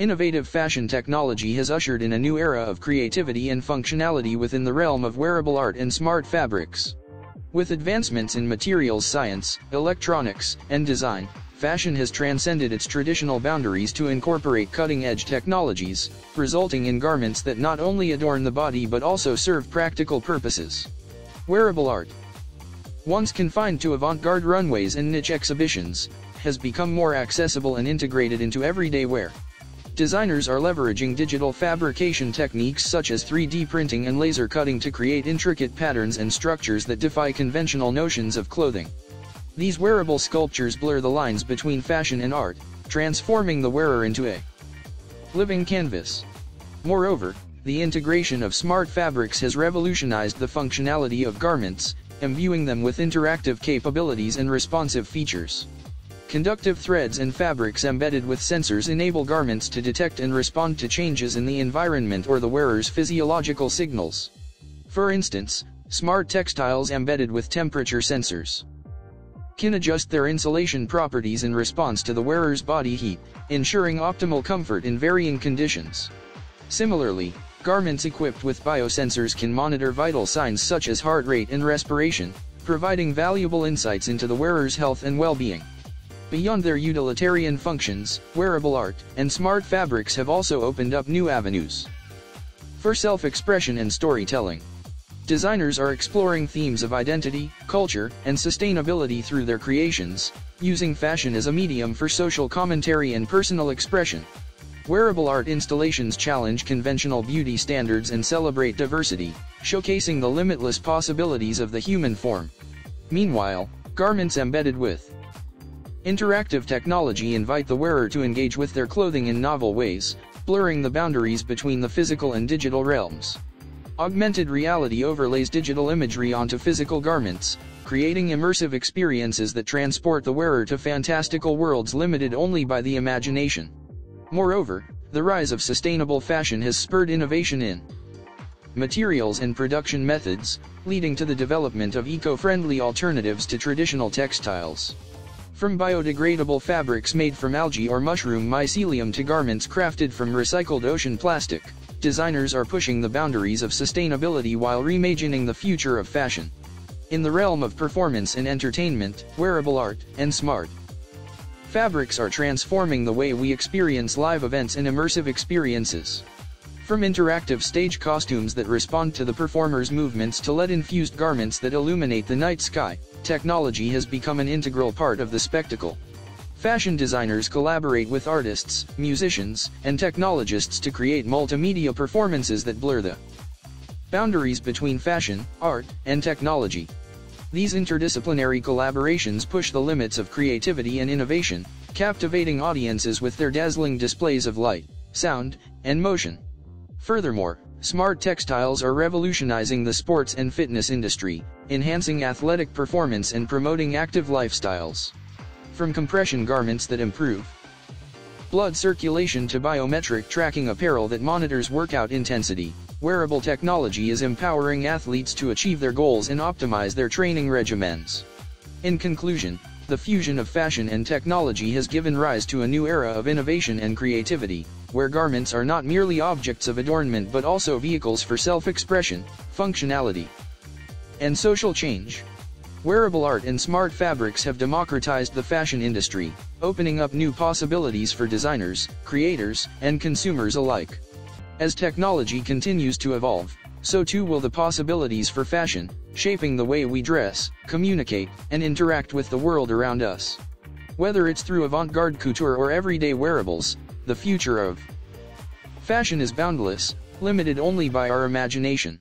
Innovative fashion technology has ushered in a new era of creativity and functionality within the realm of wearable art and smart fabrics. With advancements in materials science, electronics, and design, fashion has transcended its traditional boundaries to incorporate cutting-edge technologies, resulting in garments that not only adorn the body but also serve practical purposes. Wearable art. Once confined to avant-garde runways and niche exhibitions, has become more accessible and integrated into everyday wear. Designers are leveraging digital fabrication techniques such as 3D printing and laser cutting to create intricate patterns and structures that defy conventional notions of clothing. These wearable sculptures blur the lines between fashion and art, transforming the wearer into a living canvas. Moreover, the integration of smart fabrics has revolutionized the functionality of garments, imbuing them with interactive capabilities and responsive features. Conductive threads and fabrics embedded with sensors enable garments to detect and respond to changes in the environment or the wearer's physiological signals. For instance, smart textiles embedded with temperature sensors can adjust their insulation properties in response to the wearer's body heat, ensuring optimal comfort in varying conditions. Similarly, garments equipped with biosensors can monitor vital signs such as heart rate and respiration, providing valuable insights into the wearer's health and well-being. Beyond their utilitarian functions, wearable art and smart fabrics have also opened up new avenues for self-expression and storytelling. Designers are exploring themes of identity, culture, and sustainability through their creations, using fashion as a medium for social commentary and personal expression. Wearable art installations challenge conventional beauty standards and celebrate diversity, showcasing the limitless possibilities of the human form. Meanwhile, garments embedded with Interactive technology invite the wearer to engage with their clothing in novel ways, blurring the boundaries between the physical and digital realms. Augmented reality overlays digital imagery onto physical garments, creating immersive experiences that transport the wearer to fantastical worlds limited only by the imagination. Moreover, the rise of sustainable fashion has spurred innovation in materials and production methods, leading to the development of eco-friendly alternatives to traditional textiles. From biodegradable fabrics made from algae or mushroom mycelium to garments crafted from recycled ocean plastic, designers are pushing the boundaries of sustainability while reimagining the future of fashion. In the realm of performance and entertainment, wearable art, and smart fabrics are transforming the way we experience live events and immersive experiences. From interactive stage costumes that respond to the performer's movements to LED-infused garments that illuminate the night sky, technology has become an integral part of the spectacle. Fashion designers collaborate with artists, musicians, and technologists to create multimedia performances that blur the boundaries between fashion, art, and technology. These interdisciplinary collaborations push the limits of creativity and innovation, captivating audiences with their dazzling displays of light, sound, and motion. Furthermore, Smart textiles are revolutionizing the sports and fitness industry, enhancing athletic performance and promoting active lifestyles. From compression garments that improve blood circulation to biometric tracking apparel that monitors workout intensity, wearable technology is empowering athletes to achieve their goals and optimize their training regimens. In conclusion, the fusion of fashion and technology has given rise to a new era of innovation and creativity, where garments are not merely objects of adornment but also vehicles for self-expression, functionality, and social change. Wearable art and smart fabrics have democratized the fashion industry, opening up new possibilities for designers, creators, and consumers alike. As technology continues to evolve, so too will the possibilities for fashion, shaping the way we dress, communicate, and interact with the world around us. Whether it's through avant-garde couture or everyday wearables, the future of fashion is boundless, limited only by our imagination.